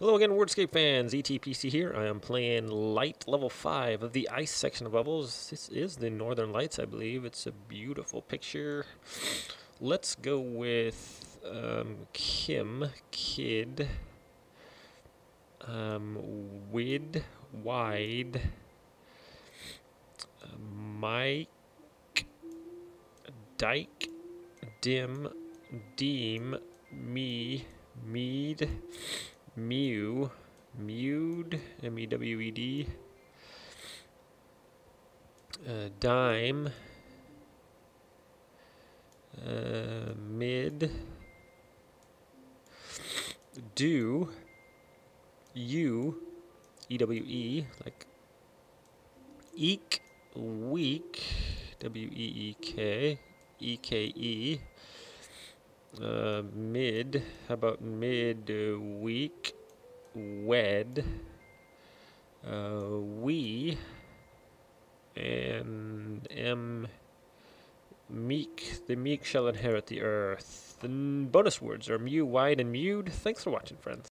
Hello again, Wordscape fans. ETPC here. I am playing Light Level 5 of the Ice section of levels. This is the Northern Lights, I believe. It's a beautiful picture. Let's go with um, Kim, Kid, um, Wid, Wide, uh, Mike, Dyke, Dim, Deem, Me, Mead, Mead, Mew, Mewed, M-E-W-E-D, uh, Dime, uh, Mid, Do, U, E-W-E, like Eek, Week, W-E-E-K, E-K-E, uh, mid. How about mid week? Wed. Uh, we. And M. Meek. The meek shall inherit the earth. The bonus words are mew, wide, and mewed. Thanks for watching, friends.